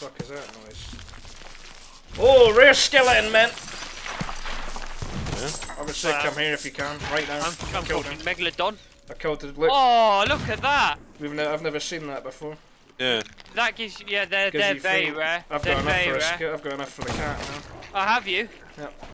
fuck is that noise? Oh, rare skeleton, man! Yeah. Obviously, uh, come here if you can, right now. I'm, I'm killed him. megalodon. I killed it. Look, Oh, look at that. we've ne I've never seen that before. Yeah. That gives you. yeah, they're Gives they're very food. rare. I've they're got enough very for rare. I've got enough for the cat now. I have you. Yep.